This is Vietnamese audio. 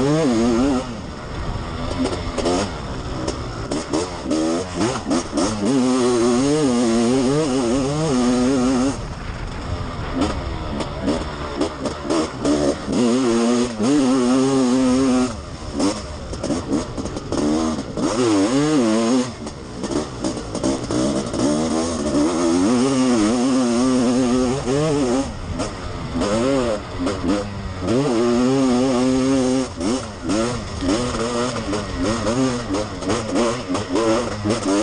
Mm-hmm. Mm-hmm.